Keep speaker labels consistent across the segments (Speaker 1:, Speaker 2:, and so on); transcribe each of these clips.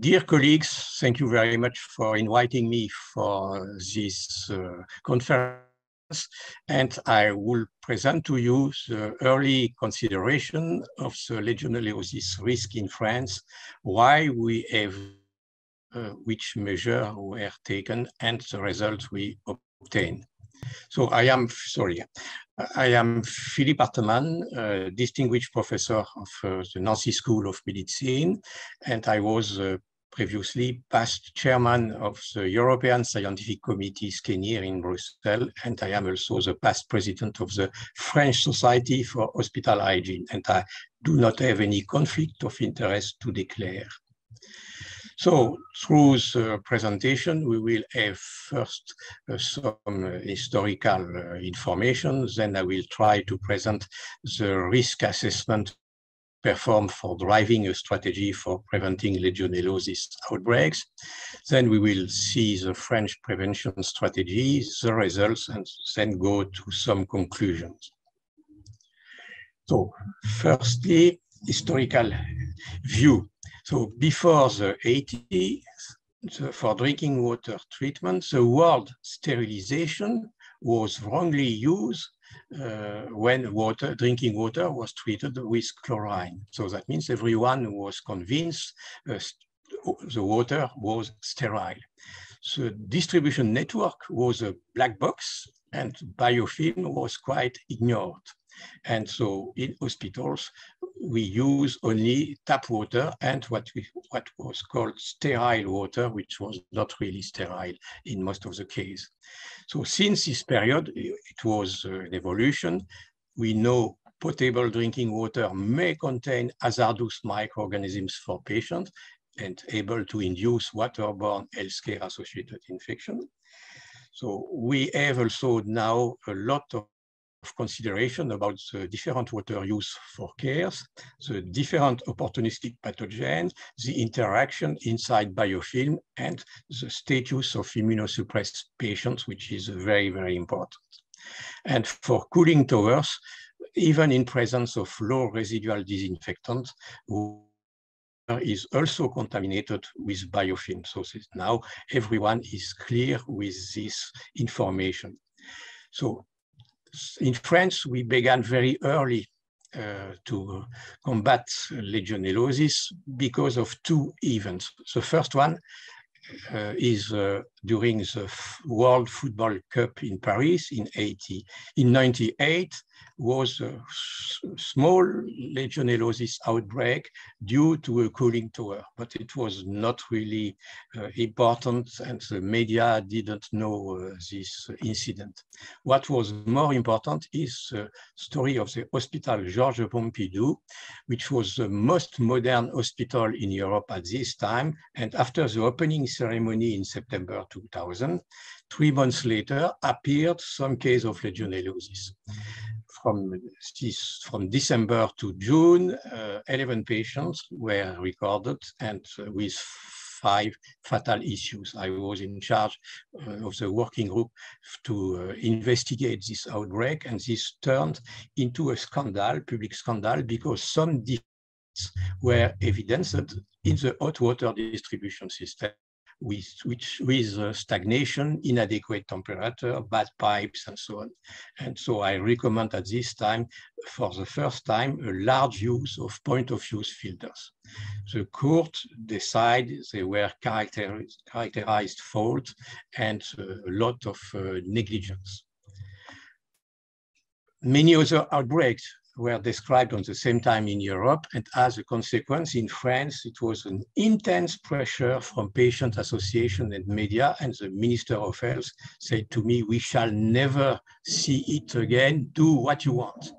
Speaker 1: dear colleagues, thank you very much for inviting me for this uh, conference. And I will present to you the early consideration of the legionellosis risk in France, why we have, uh, which measures were taken, and the results we obtained. So I am, sorry, I am Philippe Hartemann, uh, distinguished professor of uh, the Nancy School of Medicine, and I was uh, previously past chairman of the European Scientific Committee SCENIHR in Brussels, and I am also the past president of the French Society for Hospital Hygiene, and I do not have any conflict of interest to declare. So through the presentation, we will have first uh, some uh, historical uh, information, then I will try to present the risk assessment performed for driving a strategy for preventing legionellosis outbreaks. Then we will see the French prevention strategy, the results, and then go to some conclusions. So firstly, historical view. So before the 80s, the, for drinking water treatment, the word sterilization was wrongly used uh, when water, drinking water was treated with chlorine. So that means everyone was convinced uh, the water was sterile. The distribution network was a black box and biofilm was quite ignored. And so in hospitals, we use only tap water and what, we, what was called sterile water, which was not really sterile in most of the case. So since this period, it was uh, an evolution. We know potable drinking water may contain hazardous microorganisms for patients and able to induce waterborne healthcare associated infection. So we have also now a lot of of consideration about the different water use for cares, the different opportunistic pathogens, the interaction inside biofilm, and the status of immunosuppressed patients, which is very, very important. And for cooling towers, even in presence of low residual disinfectant, is also contaminated with biofilm. So now everyone is clear with this information. So in France, we began very early uh, to combat legionellosis because of two events. The first one uh, is uh, during the World Football Cup in Paris in 80. In 98 was a small legionellosis outbreak due to a cooling tower, but it was not really uh, important and the media didn't know uh, this incident. What was more important is the story of the Hospital Georges Pompidou, which was the most modern hospital in Europe at this time. And after the opening ceremony in September 2000, three months later appeared some case of legionellosis. From, this, from December to June, uh, 11 patients were recorded and with five fatal issues. I was in charge uh, of the working group to uh, investigate this outbreak and this turned into a scandal, public scandal, because some defects were evidenced in the hot water distribution system with, which, with uh, stagnation, inadequate temperature, bad pipes, and so on. And so I recommend at this time, for the first time, a large use of point-of-use filters. The court decided they were characterized, characterized fault and a lot of uh, negligence. Many other outbreaks were described on the same time in Europe. And as a consequence, in France, it was an intense pressure from patient association and media. And the Minister of Health said to me, we shall never see it again. Do what you want.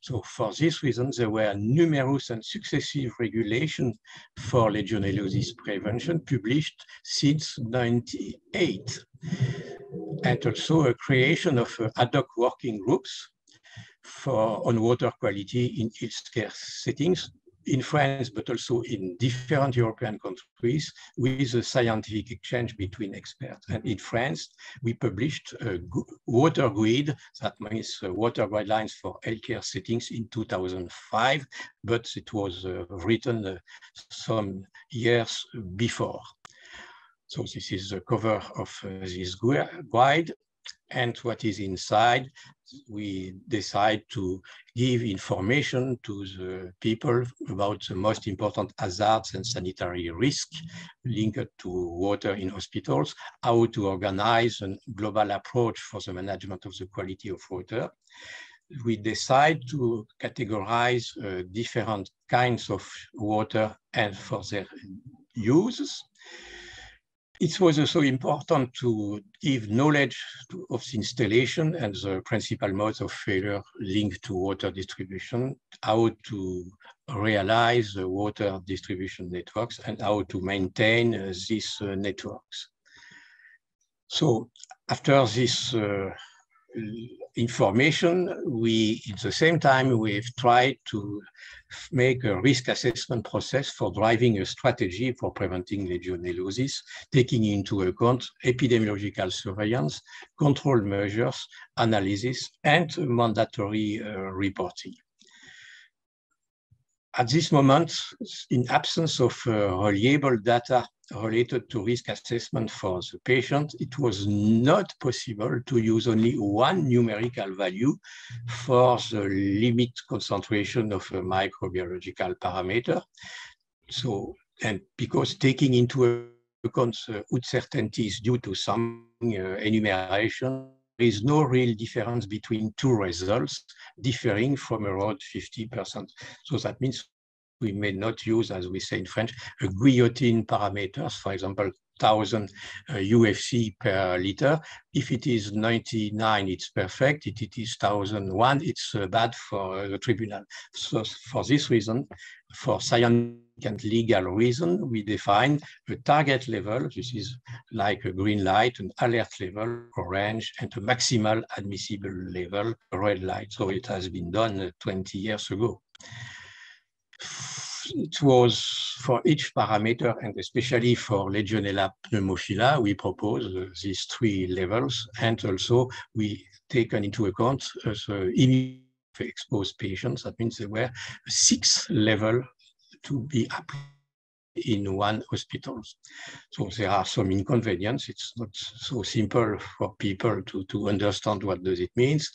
Speaker 1: So for this reason, there were numerous and successive regulations for legionellosis prevention published since 98. And also a creation of ad hoc working groups for on water quality in healthcare settings in France, but also in different European countries with a scientific exchange between experts. And in France, we published a water grid, that means uh, water guidelines for healthcare settings in 2005, but it was uh, written uh, some years before. So this is the cover of uh, this guide and what is inside, we decide to give information to the people about the most important hazards and sanitary risks linked to water in hospitals, how to organize a global approach for the management of the quality of water. We decide to categorize uh, different kinds of water and for their uses it was also important to give knowledge to, of the installation and the principal modes of failure linked to water distribution, how to realize the water distribution networks and how to maintain uh, these uh, networks. So after this uh, information, we, at the same time, we've tried to make a risk assessment process for driving a strategy for preventing legionellosis, taking into account epidemiological surveillance, control measures, analysis, and mandatory uh, reporting. At this moment, in absence of uh, reliable data related to risk assessment for the patient, it was not possible to use only one numerical value for the limit concentration of a microbiological parameter. So, and because taking into account uncertainties due to some uh, enumeration, is no real difference between two results differing from around 50%. So that means we may not use, as we say in French, a guillotine parameters, for example, 1000 uh, UFC per liter. If it is 99, it's perfect. If it is 1001, it's uh, bad for uh, the tribunal. So for this reason, for scientific and legal reason, we define a target level. This is like a green light, an alert level, orange, and a maximal admissible level, red light. So it has been done uh, 20 years ago it was for each parameter and especially for Legionella pneumophila, we propose uh, these three levels and also we taken into account uh, the exposed patients. That means there were six level to be applied in one hospital. So there are some inconvenience. It's not so simple for people to, to understand what does it means.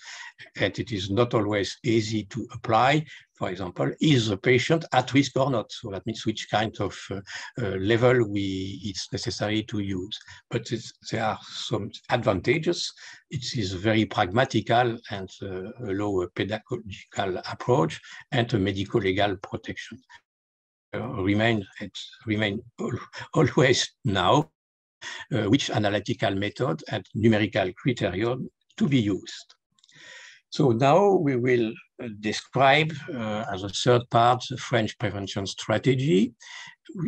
Speaker 1: And it is not always easy to apply. For example, is the patient at risk or not? So that means which kind of uh, uh, level we it's necessary to use. But there are some advantages. It is very pragmatical and uh, a pedagogical approach and a medical legal protection. Uh, remain remain always now, uh, which analytical method and numerical criterion to be used. So now we will uh, describe uh, as a third part the French prevention strategy,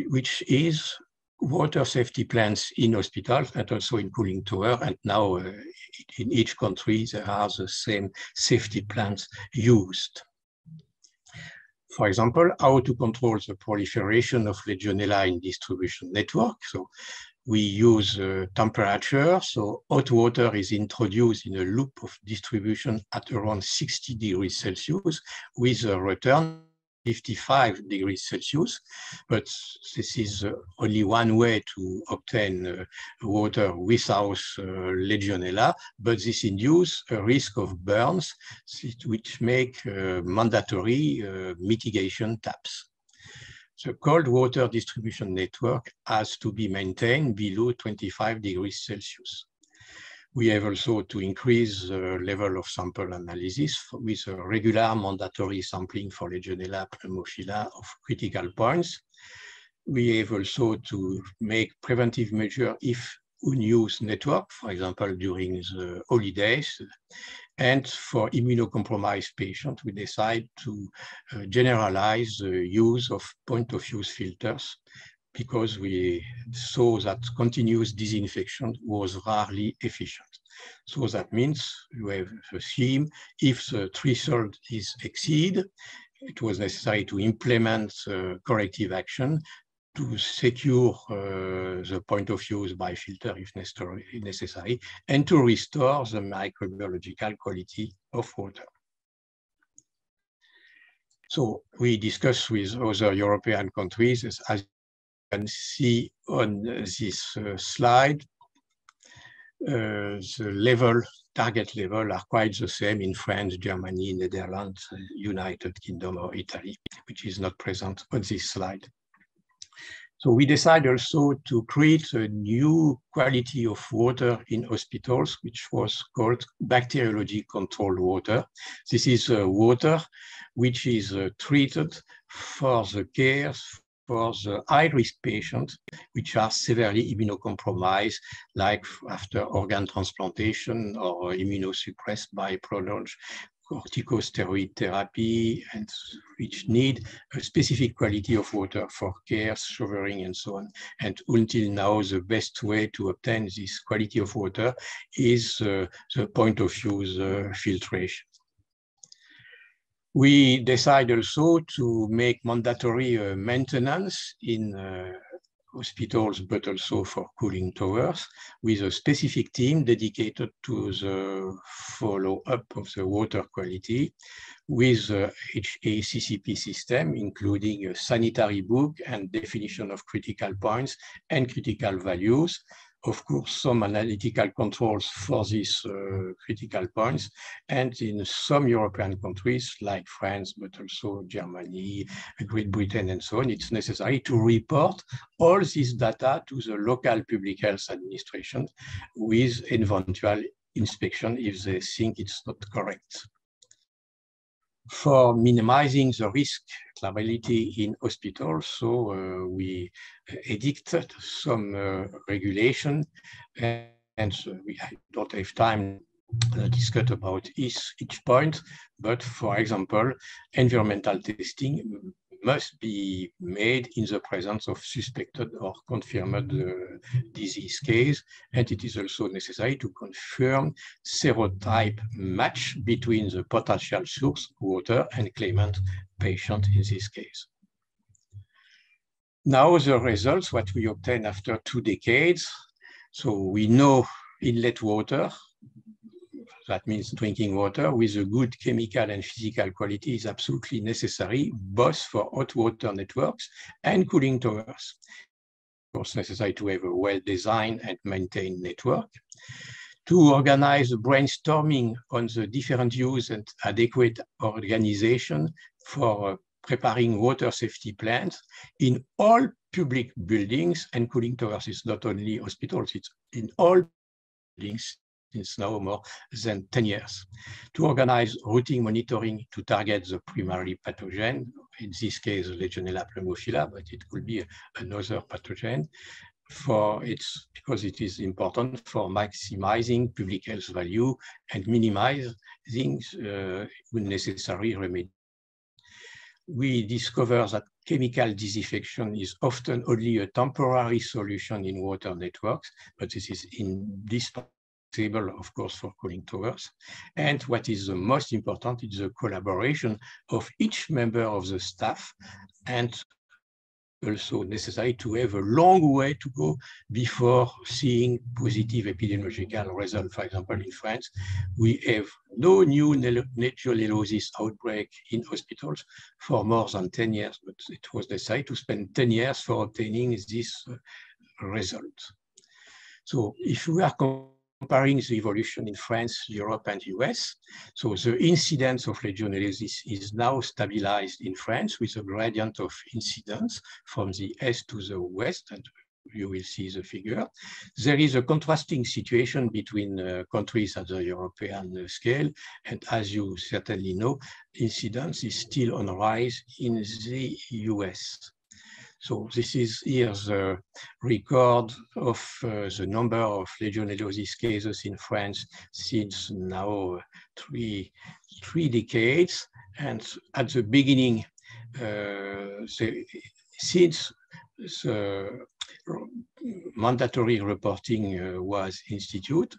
Speaker 1: which is water safety plans in hospitals and also in cooling tower. And now uh, in each country, there are the same safety plans used for example, how to control the proliferation of Legionella in distribution network. So we use uh, temperature. So hot water is introduced in a loop of distribution at around 60 degrees Celsius with a return 55 degrees Celsius, but this is uh, only one way to obtain uh, water without uh, Legionella, but this induces a risk of burns, which make uh, mandatory uh, mitigation taps. The cold water distribution network has to be maintained below 25 degrees Celsius. We have also to increase the level of sample analysis with a regular mandatory sampling for Legionella pneumophila of critical points. We have also to make preventive measure if unused network, for example, during the holidays. And for immunocompromised patients, we decide to uh, generalize the use of point of use filters because we saw that continuous disinfection was rarely efficient. So that means you have a scheme, if the threshold is exceed, it was necessary to implement uh, corrective action to secure uh, the point of use by filter if necessary, and to restore the microbiological quality of water. So we discussed with other European countries, as you can see on this uh, slide, uh, the level, target level are quite the same in France, Germany, Netherlands, United Kingdom or Italy, which is not present on this slide. So we decided also to create a new quality of water in hospitals, which was called bacteriology controlled water. This is uh, water which is uh, treated for the care for the high-risk patients, which are severely immunocompromised, like after organ transplantation or immunosuppressed by prolonged corticosteroid therapy and which need a specific quality of water for care, showering, and so on. And until now, the best way to obtain this quality of water is uh, the point of use uh, filtration. We decide also to make mandatory uh, maintenance in uh, hospitals, but also for cooling towers, with a specific team dedicated to the follow-up of the water quality with a HACCP system, including a sanitary book and definition of critical points and critical values, of course, some analytical controls for these uh, critical points. And in some European countries like France, but also Germany, Great Britain, and so on, it's necessary to report all this data to the local public health administration with eventual inspection if they think it's not correct for minimizing the risk liability in hospitals. So uh, we edicted some uh, regulation and, and we don't have time to discuss about each, each point, but for example, environmental testing must be made in the presence of suspected or confirmed uh, disease case. And it is also necessary to confirm serotype match between the potential source water and claimant patient in this case. Now the results, what we obtain after two decades. So we know inlet water that means drinking water with a good chemical and physical quality is absolutely necessary, both for hot water networks and cooling towers. Of course, necessary to have a well-designed and maintained network. To organize brainstorming on the different use and adequate organization for uh, preparing water safety plans in all public buildings and cooling towers. It's not only hospitals, it's in all buildings since now more than 10 years, to organize routine monitoring to target the primary pathogen, in this case Legionella pneumophila, but it could be another pathogen, for its because it is important for maximizing public health value and minimizing uh, unnecessary remedy. We discover that chemical disinfection is often only a temporary solution in water networks, but this is indispensable table, of course, for cooling towers. And what is the most important is the collaboration of each member of the staff and also necessary to have a long way to go before seeing positive epidemiological results. For example, in France, we have no new legionellosis outbreak in hospitals for more than 10 years, but it was decided to spend 10 years for obtaining this uh, result. So if we are comparing the evolution in France, Europe, and US. So the incidence of legionellosis is now stabilized in France with a gradient of incidence from the east to the west, and you will see the figure. There is a contrasting situation between uh, countries at the European scale, and as you certainly know, incidence is still on rise in the US. So this is here the record of uh, the number of legionellosis cases in France since now three, three decades. And at the beginning, uh, the, since the mandatory reporting uh, was instituted,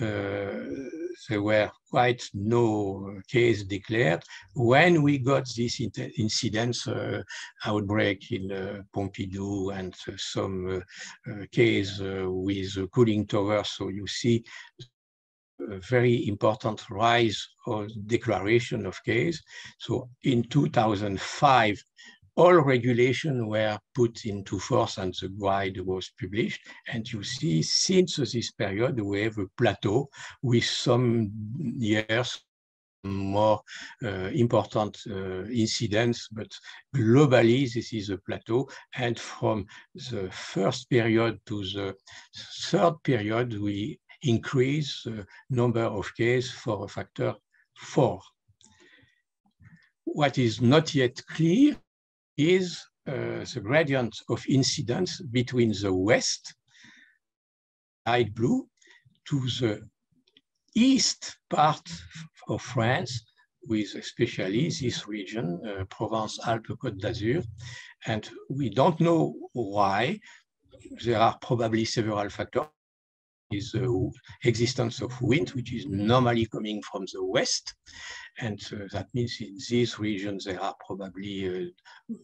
Speaker 1: uh, there were quite no case declared. When we got this incidence uh, outbreak in uh, Pompidou and some case with cooling tower, so you see a very important rise of declaration of case. So in 2005, all regulations were put into force and the guide was published. And you see, since this period, we have a plateau with some years more uh, important uh, incidents, but globally, this is a plateau. And from the first period to the third period, we increase the number of cases for a factor four. What is not yet clear is uh, the gradient of incidence between the west, light blue, to the east part of France, with especially this region, uh, Provence-Alpes-Côte d'Azur. And we don't know why. There are probably several factors. Is the existence of wind, which is normally coming from the west. And uh, that means in these regions, there are probably uh,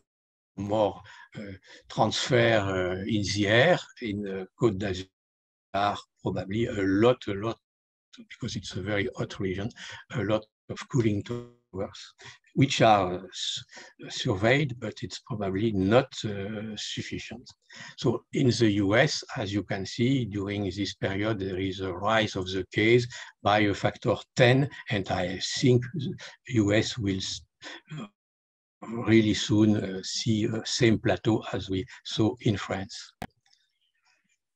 Speaker 1: more uh, transfer uh, in the air in uh, Côte d'Azur are probably a lot, a lot, because it's a very hot region, a lot of cooling towers, which are surveyed, but it's probably not uh, sufficient. So in the US, as you can see, during this period, there is a rise of the case by a factor 10, and I think the US will uh, really soon uh, see the same plateau as we saw in France.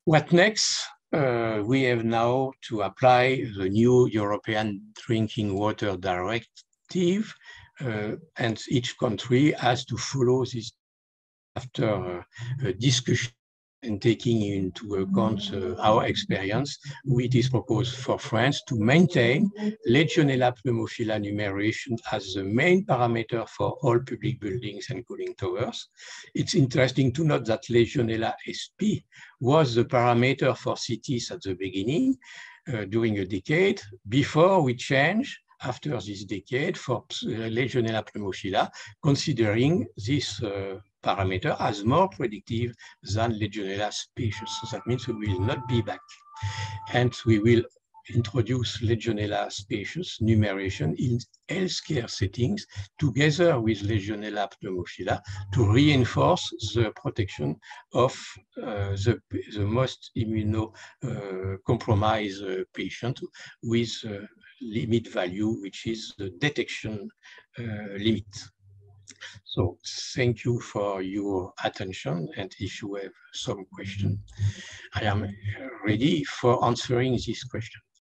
Speaker 1: What next? Uh, we have now to apply the new European Drinking Water Directive, uh, and each country has to follow this after a discussion and taking into account uh, our experience, it is proposed for France to maintain Legionella pneumophila numeration as the main parameter for all public buildings and cooling towers. It's interesting to note that Legionella SP was the parameter for cities at the beginning uh, during a decade before we changed after this decade for Legionella pneumophila, considering this uh, parameter as more predictive than Legionella species. So that means we will not be back. And we will introduce Legionella species numeration in healthcare settings together with Legionella pneumophila to reinforce the protection of uh, the, the most immunocompromised uh, patient with uh, limit value, which is the detection uh, limit. So thank you for your attention. And if you have some question, I am ready for answering this question.